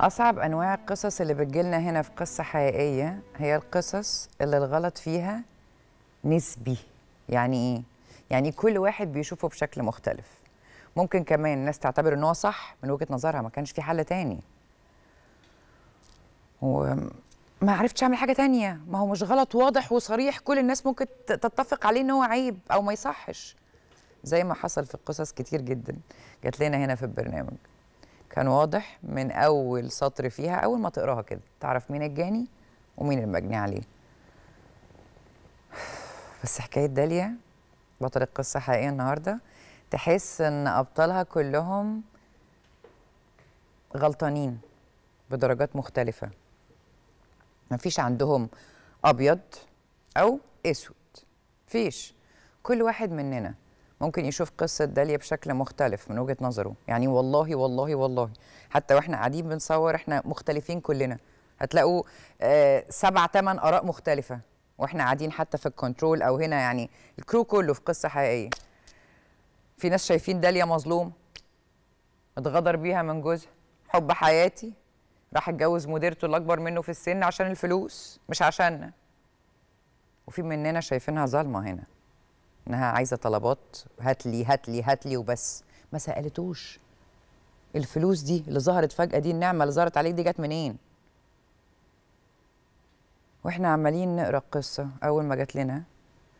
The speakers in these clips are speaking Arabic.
أصعب أنواع القصص اللي بتجيلنا هنا في قصة حقيقية هي القصص اللي الغلط فيها نسبي. يعني إيه؟ يعني كل واحد بيشوفه بشكل مختلف. ممكن كمان الناس تعتبر إن هو صح من وجهة نظرها ما كانش في حل تاني. وما عرفتش أعمل حاجة تانية. ما هو مش غلط واضح وصريح كل الناس ممكن تتفق عليه إن هو عيب أو ما يصحش. زي ما حصل في قصص كتير جدا جات لنا هنا في البرنامج. كان واضح من أول سطر فيها أول ما تقراها كده تعرف مين الجاني ومين المجني عليه. بس حكاية داليا بطل القصة حقيقيه النهارده تحس إن أبطالها كلهم غلطانين بدرجات مختلفة. مفيش عندهم أبيض أو أسود فيش كل واحد مننا ممكن يشوف قصة داليا بشكل مختلف من وجهة نظره. يعني والله والله والله. حتى وإحنا قاعدين بنصور إحنا مختلفين كلنا. هتلاقوا آه سبع تمن آراء مختلفة. وإحنا قاعدين حتى في الكنترول أو هنا يعني الكرو كله في قصة حقيقية. في ناس شايفين داليا مظلوم اتغدر بيها من جوزها. حب حياتي راح اتجوز مديرته اللي اكبر منه في السن عشان الفلوس مش عشاننا. وفي مننا شايفينها ظالمة هنا. إنها عايزة طلبات هات لي هات لي هات لي وبس. ما سألتوش. الفلوس دي اللي ظهرت فجأة دي النعمة اللي ظهرت عليك دي جت منين؟ وإحنا عمالين نقرأ القصة أول ما جت لنا.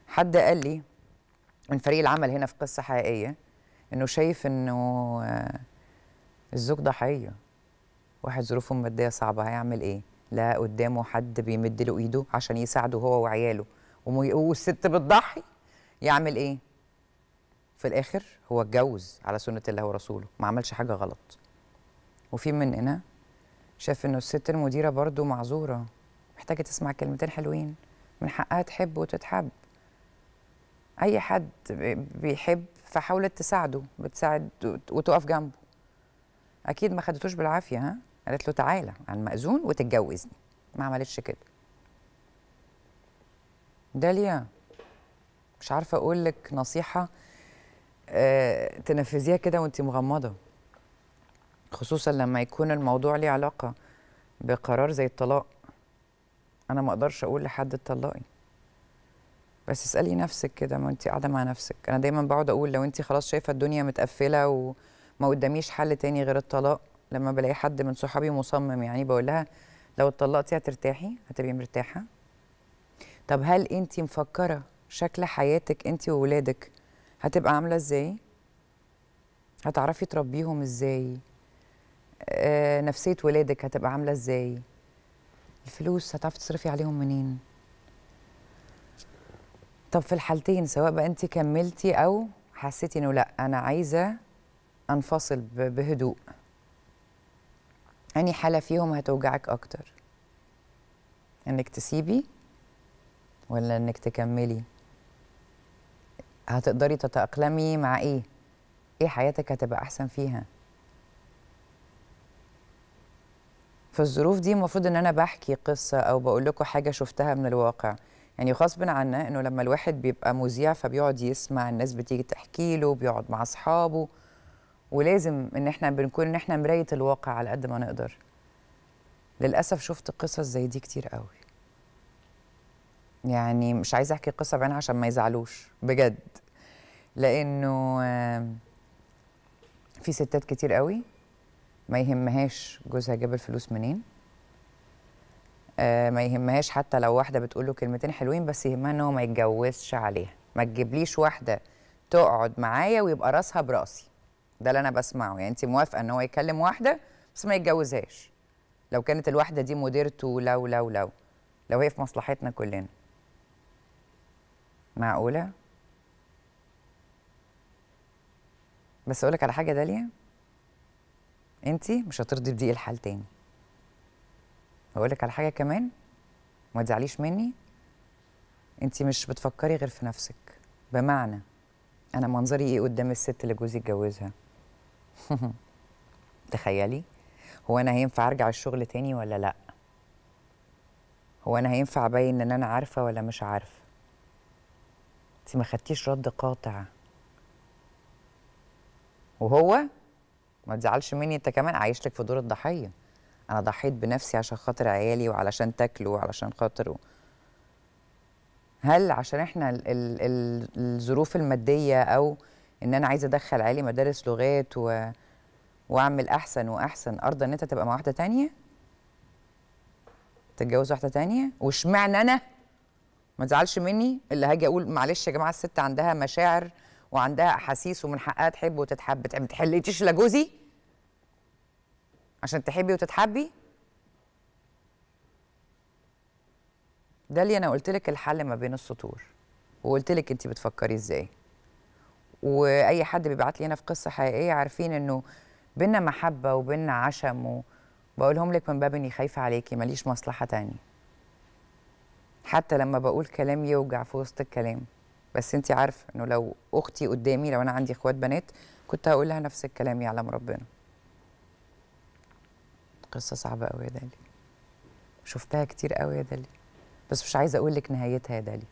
حد قال لي من فريق العمل هنا في قصة حقيقية إنه شايف إنه آه، الزوج ضحيه واحد ظروفه الماديه صعبة هيعمل إيه؟ لا قدامه حد بيمد له إيده عشان يساعده هو وعياله. والست بتضحي. يعمل إيه؟ في الآخر هو اتجوز على سنة الله ورسوله ما عملش حاجة غلط. وفي مننا شاف إنه الست المديرة برضو معذورة محتاجة تسمع كلمتين حلوين من حقها تحب وتتحب. أي حد بي- بيحب فحاولت تساعده بتساعد وت- وتقف جنبه. أكيد ما خدتوش بالعافية ها؟ قالت له تعالى على المأذون وتتجوزني. ما عملتش كده. داليا مش عارفة أقول لك نصيحة آه تنفذيها كده وأنت مغمضة. خصوصا لما يكون الموضوع ليه علاقة بقرار زي الطلاق. أنا ما أقدرش أقول لحد اتطلقي. بس اسألي نفسك كده ما أنت قاعدة مع نفسك. أنا دايما بقعد أقول لو أنت خلاص شايفة الدنيا متقفلة وما قداميش حل تاني غير الطلاق لما بلاقي حد من صحابي مصمم يعني بقول لها لو اتطلقتي هترتاحي؟ هتبقي مرتاحة؟ طب هل أنت مفكرة شكل حياتك انت وولادك. هتبقى عاملة إزاي؟ هتعرفي تربيهم إزاي؟ آه نفسية ولادك هتبقى عاملة إزاي؟ الفلوس هتعرفي تصرفي عليهم منين؟ طب في الحالتين سواء بقى انت كملتي أو حسيتي انه لأ أنا عايزة أنفصل بهدوء. اني حالة فيهم هتوجعك أكتر؟ إنك تسيبي ولا إنك تكملي؟ هتقدري تتأقلمي مع إيه؟ إيه حياتك هتبقى أحسن فيها؟ في الظروف دي المفروض إن أنا بحكي قصة أو بقول لكم حاجة شفتها من الواقع. يعني غصب عنا إنه لما الواحد بيبقى مذيع فبيقعد يسمع الناس بتيجي تحكي له بيقعد مع أصحابه. ولازم إن إحنا بنكون إن إحنا مراية الواقع على قد ما نقدر. للأسف شفت قصص زي دي كتير قوي. يعني مش عايزة أحكي قصة بعينها عشان ما يزعلوش بجد. لأنه في ستات كتير قوي ما يهمهاش جوزها جاب الفلوس منين. آه، ما يهمهاش حتى لو واحدة بتقول له كلمتين حلوين بس يهمها إن هو ما يتجوزش عليها. ما تجيبليش واحدة تقعد معايا ويبقى راسها براسي. ده اللي أنا بسمعه. يعني انت موافقة إن هو يكلم واحدة بس ما يتجوزهاش؟ لو كانت الواحدة دي مديرته لو لو لو. لو هي في مصلحتنا كلنا. معقولة؟ بس أقولك على حاجة داليا أنتي مش هترضي بضيق الحال تاني. أقولك على حاجة كمان ما تزعليش مني. أنتي مش بتفكري غير في نفسك. بمعنى أنا منظري إيه قدام الست اللي جوزي اتجوزها؟ تخيلي. هو أنا هينفع أرجع الشغل تاني ولا لأ؟ هو أنا هينفع أبين إن أنا عارفة ولا مش عارفة؟ انت ما خدتيش رد قاطع. وهو ما تزعلش مني انت كمان عايش لك في دور الضحية. أنا ضحيت بنفسي عشان خاطر عيالي وعلشان تاكلوا وعلشان خاطر هل عشان إحنا ال ال ال الظروف المادية أو إن أنا عايزة أدخل عيالي مدارس لغات و وأعمل أحسن وأحسن أرضى إن أنت تبقى مع واحدة تانية؟ تتجوز واحدة تانية؟ واشمعنى أنا؟ ما تزعلش مني اللي هاجي أقول معلش يا جماعة الست عندها مشاعر وعندها أحاسيس ومن حقها تحب وتتحب ما تحليتيش لجوزي عشان تحبي وتتحبي؟ ده اللي أنا قلت لك الحل ما بين السطور وقلت لك انت بتفكري إزاي. وأي حد بيبعت لي هنا في قصة حقيقية عارفين إنه بينا محبة وبينا عشم وبقولهم لك من باب إني خايفة عليكي ماليش مصلحة تانية. حتى لما بقول كلام يوجع في وسط الكلام. بس انت عارفة انه لو أختي قدامي لو أنا عندي اخوات بنات كنت هقول لها نفس الكلام يعلم ربنا. قصة صعبة قوي يا دالي شفتها كتير قوي يا دالي بس مش عايزة أقول لك نهايتها يا دالي